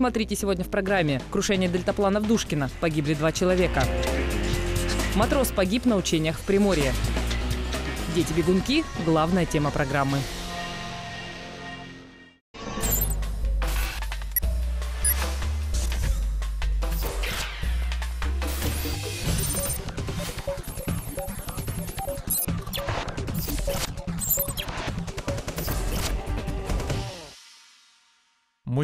Смотрите сегодня в программе. Крушение дельтаплана в Душкино. Погибли два человека. Матрос погиб на учениях в Приморье. Дети-бегунки – главная тема программы.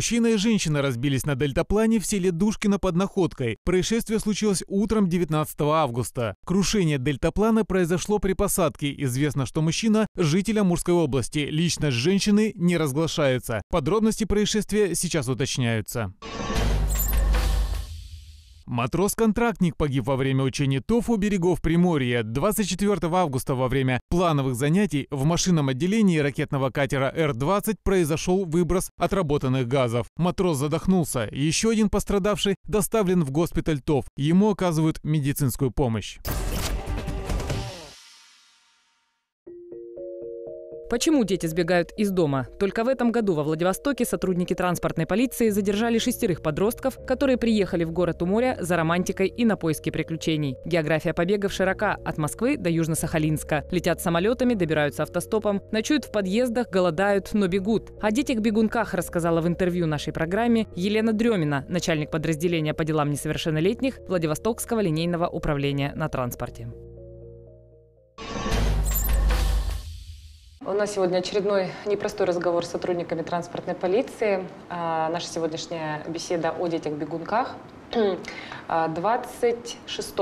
Мужчина и женщина разбились на дельтаплане в селе Душкино под Находкой. Происшествие случилось утром 19 августа. Крушение дельтаплана произошло при посадке. Известно, что мужчина – житель Амурской области. Личность женщины не разглашается. Подробности происшествия сейчас уточняются. Матрос-контрактник погиб во время учений ТОФ у берегов Приморья. 24 августа во время плановых занятий в машинном отделении ракетного катера Р-20 произошел выброс отработанных газов. Матрос задохнулся. Еще один пострадавший доставлен в госпиталь ТОФ. Ему оказывают медицинскую помощь. Почему дети сбегают из дома? Только в этом году во Владивостоке сотрудники транспортной полиции задержали шестерых подростков, которые приехали в город у моря за романтикой и на поиски приключений. География побегов широка от Москвы до Южно-Сахалинска. Летят самолетами, добираются автостопом, ночуют в подъездах, голодают, но бегут. О детях-бегунках рассказала в интервью нашей программе Елена Дремина, начальник подразделения по делам несовершеннолетних Владивостокского линейного управления на транспорте. У нас сегодня очередной непростой разговор с сотрудниками транспортной полиции. А, наша сегодняшняя беседа о детях-бегунках. 26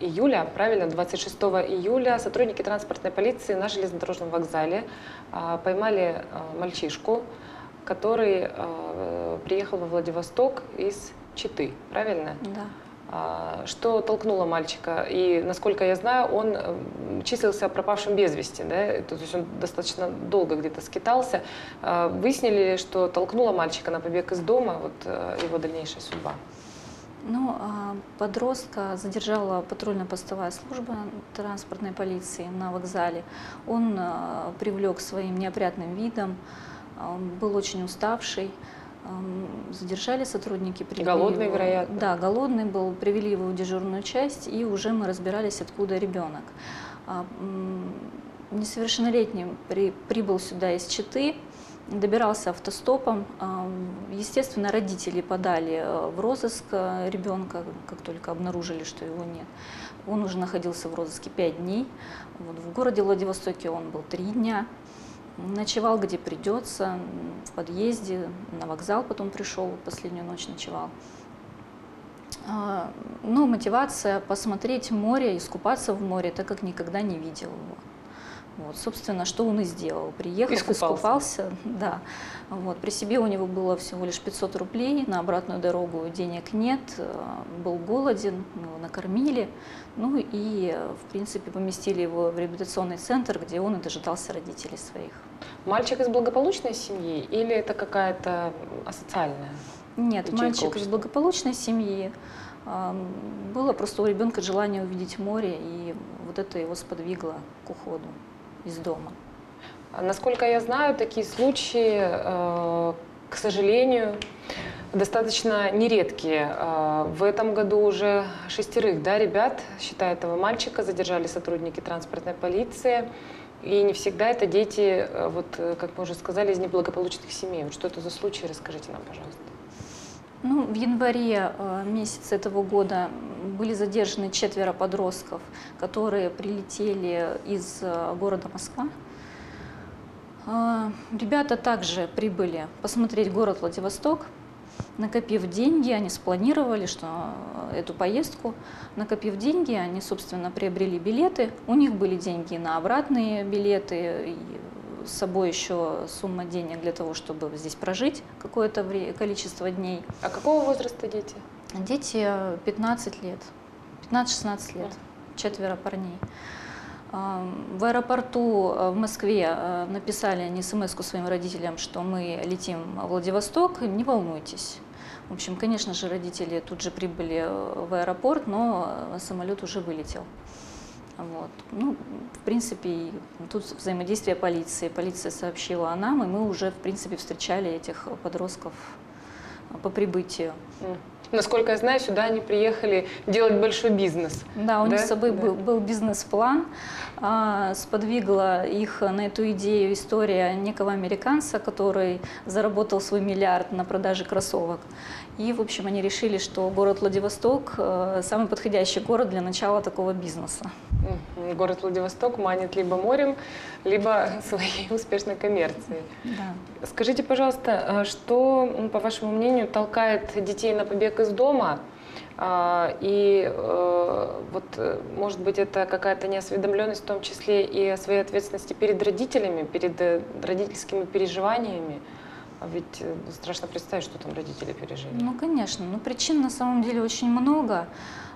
июля, правильно, 26 июля сотрудники транспортной полиции на железнодорожном вокзале а, поймали а, мальчишку, который приехал во Владивосток из Читы, правильно? Да. А, что толкнуло мальчика? И, насколько я знаю, он числился пропавшим без вести, да? то есть он достаточно долго где-то скитался. А, выяснили, что толкнуло мальчика на побег из дома, вот э, его дальнейшая судьба? Ну, а, подростка задержала патрульно-постовая служба транспортной полиции на вокзале. Он привлек своим неопрятным видом, был очень уставший. Задержали сотрудники. Голодный, его, вероятно. Да, голодный был. Привели его в дежурную часть, и уже мы разбирались, откуда ребенок. А, несовершеннолетний при, прибыл сюда из Читы, добирался автостопом. Естественно, родители подали э, в розыск э, ребенка, как только обнаружили, что его нет. Он уже находился в розыске пять дней. Вот в городе Владивостоке он был три дня. Ночевал где придется, в подъезде, на вокзал потом пришел, последнюю ночь ночевал. А, ну, мотивация посмотреть море, искупаться в море, так как никогда не видел его. Вот, собственно, что он и сделал. Приехал, искупался. искупался да. вот, при себе у него было всего лишь 500 рублей, на обратную дорогу денег нет, э, был голоден, его накормили. Ну и, в принципе, поместили его в реабилитационный центр, где он и дожидался родителей своих. Мальчик из благополучной семьи или это какая-то асоциальная? Нет, мальчик из благополучной семьи. Было просто у ребенка желание увидеть море, и вот это его сподвигло к уходу из дома. Насколько я знаю, такие случаи, э, к сожалению, достаточно нередкие. Э, в этом году уже шестерых да, ребят, считая этого мальчика, задержали сотрудники транспортной полиции. И не всегда это дети, э, вот, как мы уже сказали, из неблагополучных семей. Вот что это за случай, расскажите нам, пожалуйста. Ну, в январе месяце этого года были задержаны четверо подростков, которые прилетели из города Москва. Ребята также прибыли посмотреть город Владивосток, накопив деньги, они спланировали что эту поездку. Накопив деньги, они, собственно, приобрели билеты. У них были деньги на обратные билеты, и с собой еще сумма денег для того, чтобы здесь прожить какое-то количество дней. А какого возраста дети? Дети 15 лет, 15-16 лет, четверо парней. В аэропорту э, в Москве э, написали они смс своим родителям, что мы летим в Владивосток, не волнуйтесь. В общем, конечно же, родители тут же прибыли э, в аэропорт, но самолет уже вылетел. Вот. Ну, в принципе, тут взаимодействие полиции. Полиция сообщила о нам, и мы уже, в принципе, встречали этих подростков по прибытию. Насколько я знаю, сюда они приехали делать большой бизнес. Да, у да? них с собой да. был, был бизнес-план. А, сподвигла их на эту идею история некого американца, который заработал свой миллиард на продаже кроссовок. И, в общем, они решили, что город Владивосток э, самый подходящий город для начала такого бизнеса. Город Владивосток манит либо морем, либо своей успешной коммерцией. Да. Скажите, пожалуйста, а что, по вашему мнению, толкает детей на побег из дома? А, и э, вот, может быть, это какая-то неосведомленность в том числе и о своей ответственности перед родителями, перед э, родительскими переживаниями? А ведь э, страшно представить, что там родители пережили. Ну, конечно. Но причин на самом деле очень много.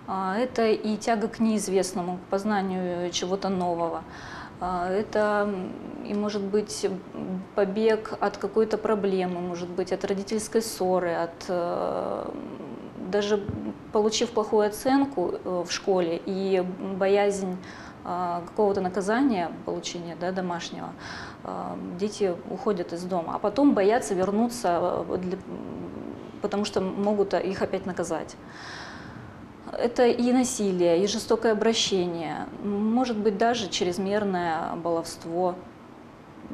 А, это и тяга к неизвестному, к познанию чего-то нового. А, это и может быть побег от какой-то проблемы, может быть от родительской ссоры, от э, даже получив плохую оценку э, в школе и боязнь а, какого-то наказания, получения да, домашнего, а, дети уходят из дома, а потом боятся вернуться, э, для, потому что могут их опять наказать. Это и насилие, и жестокое обращение, может быть даже чрезмерное баловство,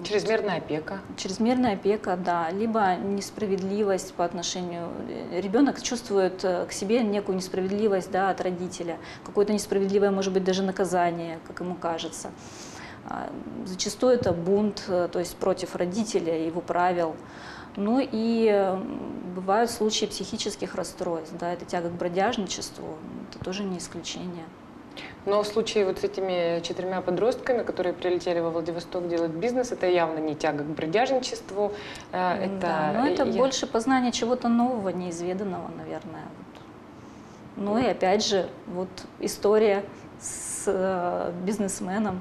Чрезмерная опека. Чрезмерная опека, да. Либо несправедливость по отношению... Ребенок чувствует э, к себе некую несправедливость да, от родителя. Какое-то несправедливое, может быть, даже наказание, как ему кажется. А, зачастую это бунт, э, то есть против родителя, его правил. Ну и бывают случаи психических расстройств, да, это тяга к бродяжничеству, это тоже не исключение. Но в случае вот с этими четырьмя подростками, которые прилетели во Владивосток делать бизнес, это явно не тяга к бродяжничеству. Э, это, да, но это я... больше познание чего-то нового, неизведанного, наверное. Ну и опять же, вот история с э, бизнесменом.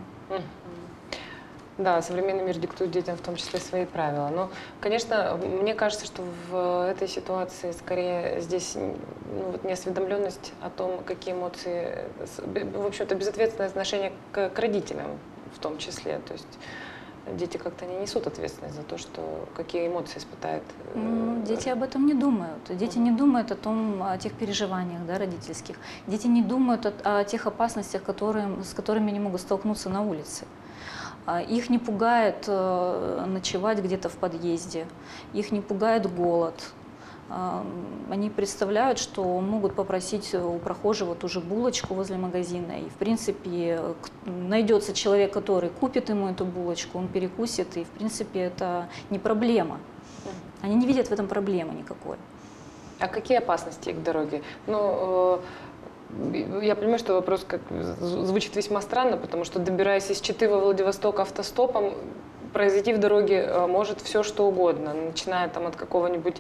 Да, современный мир диктует детям в том числе свои правила. Но, конечно, мне кажется, что в этой ситуации скорее здесь ну, вот неосведомленность о том, какие эмоции, в общем-то, безответственное отношение к, к родителям в том числе. То есть дети как-то не несут ответственность за то, что какие эмоции испытают. Э, ну, дети об этом не думают. Дети не думают о том, о тех переживаниях да, родительских. Дети не думают о, о тех опасностях, которые, с которыми они могут столкнуться на улице. А, их не пугает э, ночевать где-то в подъезде, их не пугает голод. А, они представляют, что могут попросить у прохожего ту же булочку возле магазина. И, в принципе, найдется человек, который купит ему эту булочку, он перекусит, и, в принципе, это не проблема. Они не видят в этом проблемы никакой. А какие опасности к дороге? Ну, э, я понимаю, что вопрос как, звучит весьма странно, потому что добираясь из Читы во Владивосток автостопом, произойти в дороге э, может все что угодно, начиная там от какого-нибудь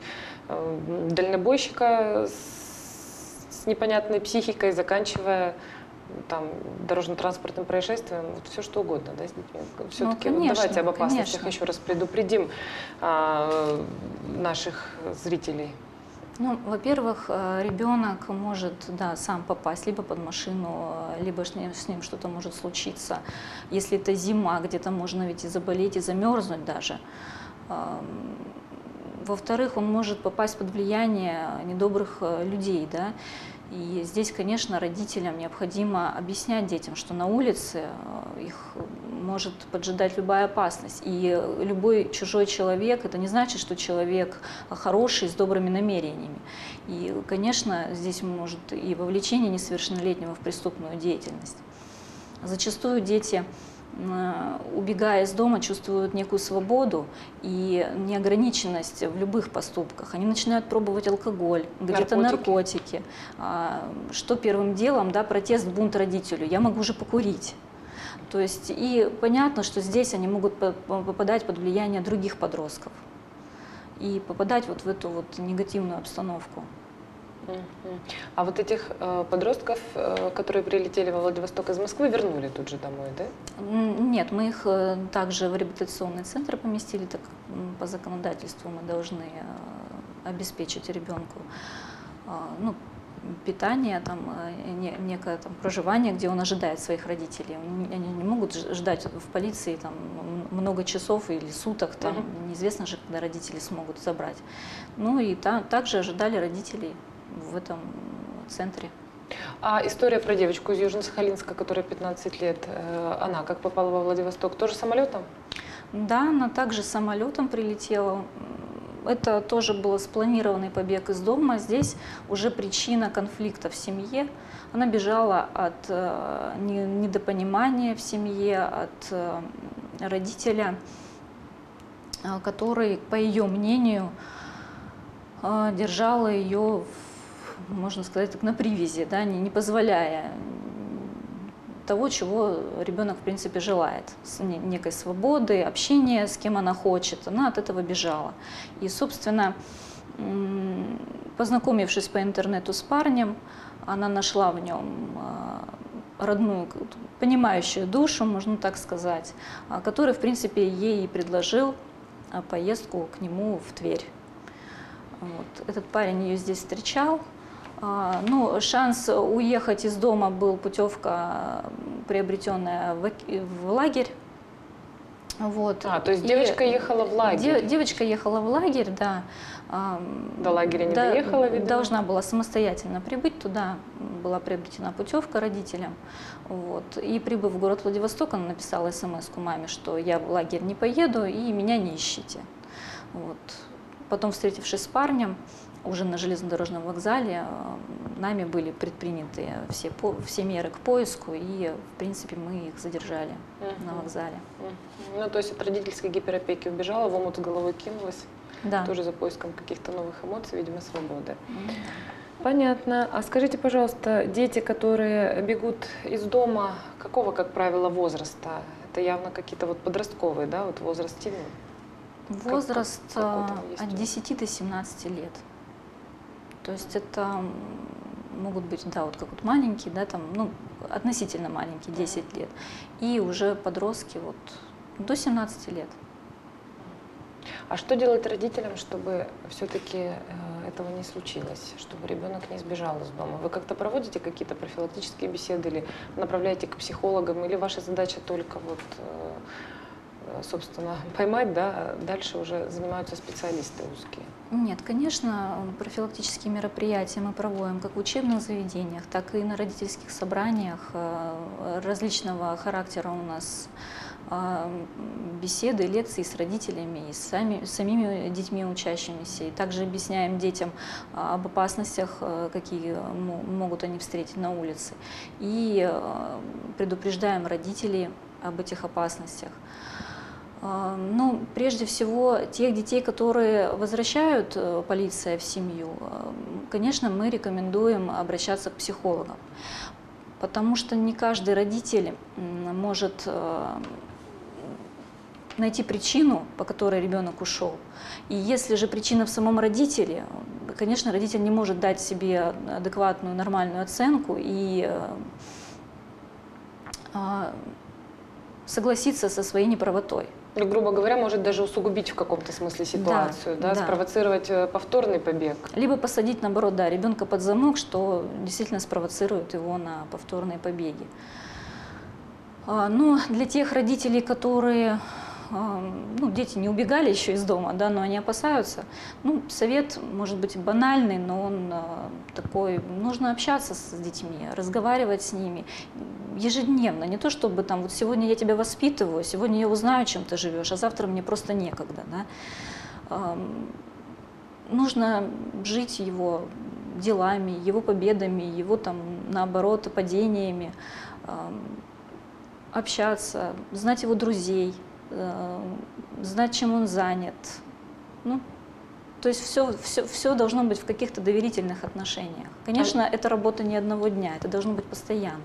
э, дальнобойщика с, непонятной психикой, заканчивая там дорожно-транспортным происшествием, вот все что угодно, да, с детьми. Все-таки ну, вот давайте об опасностях конечно. еще раз предупредим а, наших зрителей. Ну, во-первых, э, ребенок может да, сам попасть либо под машину, э, либо с ним, ним что-то может случиться. Если это зима, где-то можно ведь и заболеть, и замерзнуть даже. Во-вторых, он может попасть под влияние недобрых э, людей. Да? И здесь, конечно, родителям необходимо объяснять детям, что на улице их может поджидать любая опасность. И любой чужой человек, это не значит, что человек хороший, с добрыми намерениями. И, конечно, здесь может и вовлечение несовершеннолетнего в преступную деятельность. Зачастую дети убегая из дома, чувствуют некую свободу и неограниченность в любых поступках. Они начинают пробовать алкоголь, где-то наркотики. А, что первым делом, да, протест, бунт родителю. Я могу уже покурить. То есть и понятно, что здесь они могут попадать под влияние других подростков и попадать вот в эту вот негативную обстановку. А вот этих э, подростков, э, которые прилетели во Владивосток из Москвы, вернули тут же домой, да? Нет, мы их э, также в реабилитационный центр поместили, так по законодательству мы должны обеспечить ребенку ну, питание, там, не, некое там, проживание, где он ожидает своих родителей. Они не могут ждать в полиции там, много часов или суток, там, угу. неизвестно же, когда родители смогут забрать. Ну и там, также ожидали родителей в этом центре. А история про девочку из Южно-Сахалинска, которая 15 лет, э, она как попала во Владивосток? Тоже самолетом? Да, она также самолетом прилетела. Это тоже был спланированный побег из дома. Здесь уже причина конфликта в семье. Она бежала от э, недопонимания в семье, от э, родителя, который, по ее мнению, держала ее в можно сказать, так, на привязи, да, не, не позволяя того, чего ребенок, в принципе, желает. С некой свободы, общения, с кем она хочет. Она от этого бежала. И, собственно, познакомившись по интернету с парнем, она нашла в нем а, родную, понимающую душу, можно так сказать, а, который, в принципе, ей предложил а, поездку к нему в Тверь. Вот. Этот парень ее здесь встречал, ну, шанс уехать из дома был путевка, приобретенная в, в лагерь. Вот. А, то есть девочка и ехала в лагерь? девочка ехала в лагерь, да. До лагеря не да, доехала, видимо? Должна была самостоятельно прибыть туда, была приобретена путевка родителям. Вот. И прибыв в город Владивосток, она написала смс маме, что я в лагерь не поеду и меня не ищите. Вот. Потом, встретившись с парнем, уже на железнодорожном вокзале э, нами были предприняты все, все меры к поиску, и, в принципе, мы их задержали uh-huh. на вокзале. Uh-huh. Ну, то есть от родительской гиперопеки убежала, в омут с головой кинулась, да. тоже за поиском каких-то новых эмоций, видимо, свободы. Uh-huh. Понятно. А скажите, пожалуйста, дети, которые бегут из дома, какого, как правило, возраста? Это явно какие-то вот подростковые, да, вот возраст тени? Возраст как, как, э, от 10 до 17 лет. То есть это могут быть, да, вот как вот маленькие, да, там, ну, относительно маленькие, 10 лет, и уже подростки вот до 17 лет. А что делать родителям, чтобы все-таки э, этого не случилось, чтобы ребенок не сбежал из дома? Вы как-то проводите какие-то профилактические беседы или направляете к психологам, или ваша задача только вот э, собственно, поймать, да, дальше уже занимаются специалисты узкие. Нет, конечно, профилактические мероприятия мы проводим как в учебных заведениях, так и на родительских собраниях э, различного характера у нас э, беседы, лекции с родителями и с сами, самими детьми учащимися. И также объясняем детям об опасностях, какие могут они встретить на улице. И предупреждаем родителей об этих опасностях. А, ну, прежде всего, тех детей, которые возвращают э, полиция в семью, э, конечно, мы рекомендуем обращаться к психологам, потому что не каждый родитель может э, найти причину, по которой ребенок ушел. И если же причина в самом родителе, конечно, родитель не может дать себе адекватную, нормальную оценку и а, согласиться со своей неправотой. Ну, грубо говоря, может даже усугубить в каком-то смысле ситуацию, да, да, да. спровоцировать э, повторный побег. Либо посадить, наоборот, да, ребенка под замок, что действительно спровоцирует его на повторные побеги. А, ну, для тех родителей, которые ну, дети не убегали еще из дома, да, но они опасаются. Ну, совет может быть банальный, но он а, такой, нужно общаться с детьми, разговаривать с ними ежедневно. Не то чтобы там, вот сегодня я тебя воспитываю, сегодня я узнаю, чем ты живешь, а завтра мне просто некогда, да. Нужно жить его делами, его победами, его там, наоборот, падениями, общаться, знать его друзей, знать, чем он занят. Ну, то есть все, все, все должно быть в каких-то доверительных отношениях. Конечно, а... это работа не одного дня, это должно быть постоянно.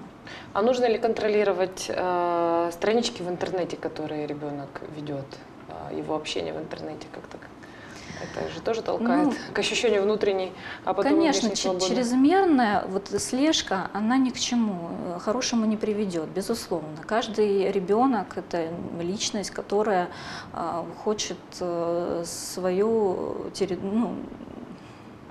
А нужно ли контролировать э, странички в интернете, которые ребенок ведет, э, его общение в интернете как-то? Это же тоже толкает ну, к ощущению внутренней, а потом Конечно, чрезмерная вот слежка, она ни к чему э, хорошему не приведет, безусловно. Каждый ребенок – это личность, которая э, хочет э, свою ну,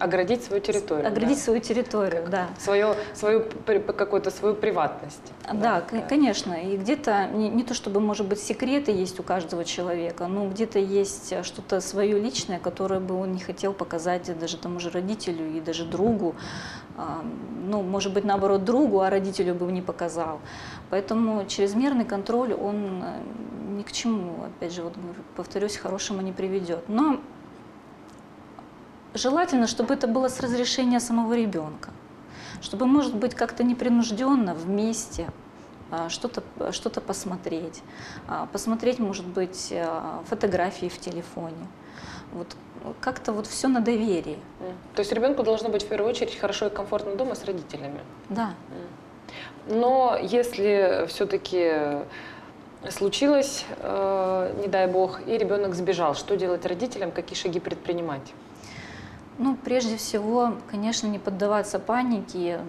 Оградить свою территорию. Оградить да? свою территорию, да. Свою, свою какую-то свою приватность. Да, да, конечно. И где-то не, не то чтобы, может быть, секреты есть у каждого человека, но где-то есть что-то свое личное, которое бы он не хотел показать даже тому же родителю и даже другу. Ну, может быть, наоборот, другу, а родителю бы не показал. Поэтому чрезмерный контроль, он э, ни к чему, опять же, вот повторюсь, хорошему не приведет. Но желательно, чтобы это было с разрешения самого ребенка, чтобы, может быть, как-то непринужденно вместе а, что-то что посмотреть. А, посмотреть, может быть, а, фотографии в телефоне. Вот как-то вот все на доверии. То есть ребенку должно быть в первую очередь хорошо и комфортно дома с родителями. Да. Но если все-таки случилось, э, не дай бог, и ребенок сбежал, что делать родителям, какие шаги предпринимать? Ну, прежде всего, конечно, не поддаваться панике,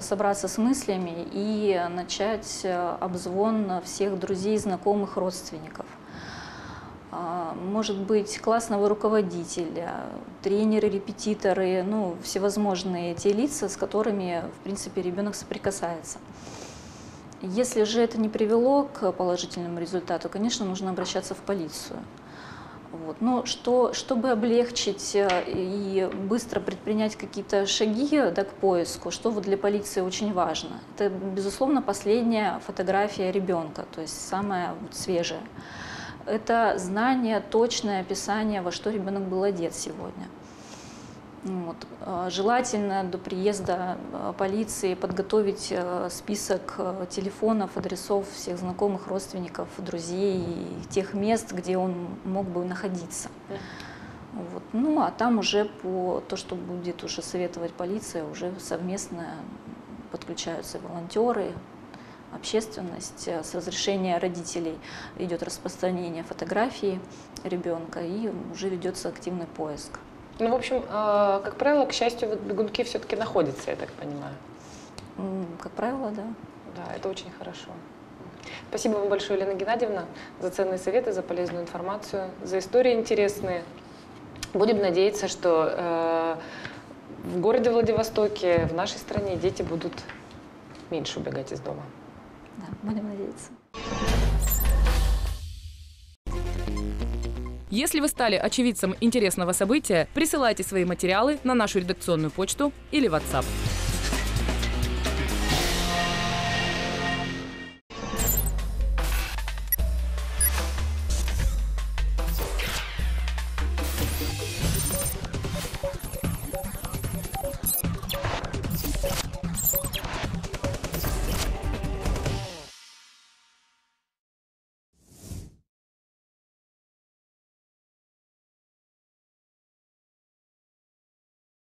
собраться с мыслями и начать э, обзвон всех друзей, знакомых, родственников. А, может быть, классного руководителя, тренеры, репетиторы, ну, всевозможные те лица, с которыми, в принципе, ребенок соприкасается. Если же это не привело к положительному результату, конечно, нужно обращаться в полицию. Вот. Но что, чтобы облегчить э, и быстро предпринять какие-то шаги да, к поиску, что вот для полиции очень важно, это, безусловно, последняя фотография ребенка, то есть самая вот свежая. Это знание, точное описание, во что ребенок был одет сегодня. Вот. А, желательно до приезда а, полиции подготовить а, список телефонов, адресов всех знакомых, родственников, друзей и тех мест, где он мог бы находиться. Вот. Ну, а там уже по то, что будет уже советовать полиция, уже совместно подключаются волонтеры, общественность. С разрешения родителей идет распространение фотографии ребенка и уже ведется активный поиск. Ну, в общем, э, как правило, к счастью, вот бегунки все-таки находятся, я так понимаю. Как правило, да. Да, это очень хорошо. Спасибо вам большое, Елена Геннадьевна, за ценные советы, за полезную информацию, за истории интересные. Будем надеяться, что э, в городе Владивостоке, в нашей стране дети будут меньше убегать из дома. Да, будем надеяться. Если вы стали очевидцем интересного события, присылайте свои материалы на нашу редакционную почту или WhatsApp.